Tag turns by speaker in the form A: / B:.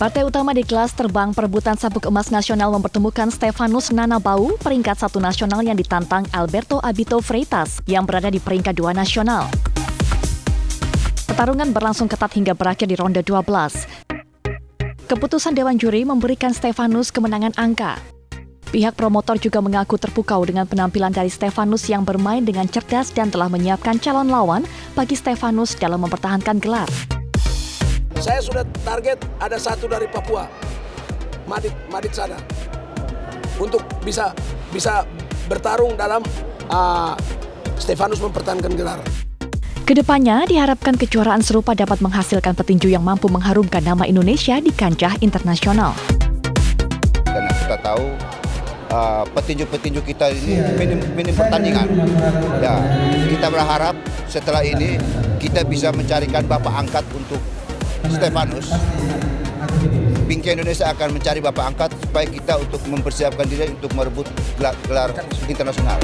A: Partai utama di kelas terbang perebutan sabuk emas nasional mempertemukan Stefanus Nanabau, peringkat satu nasional yang ditantang Alberto Abito Freitas yang berada di peringkat dua nasional. Pertarungan berlangsung ketat hingga berakhir di ronde 12. Keputusan Dewan Juri memberikan Stefanus kemenangan angka. Pihak promotor juga mengaku terpukau dengan penampilan dari Stefanus yang bermain dengan cerdas dan telah menyiapkan calon lawan bagi Stefanus dalam mempertahankan gelar.
B: Saya sudah target ada satu dari Papua, Madit, Madit sana, untuk bisa bisa bertarung dalam uh, Stefanus mempertahankan gelar.
A: Ke depannya diharapkan kejuaraan serupa dapat menghasilkan petinju yang mampu mengharumkan nama Indonesia di kancah internasional.
C: Karena kita tahu uh, petinju-petinju kita ini minim, minim pertandingan. Ya, kita berharap setelah ini kita bisa mencarikan bapak angkat untuk Stefanus, Bingkai Indonesia akan mencari bapak angkat supaya kita untuk mempersiapkan diri untuk merebut gelar, internasional.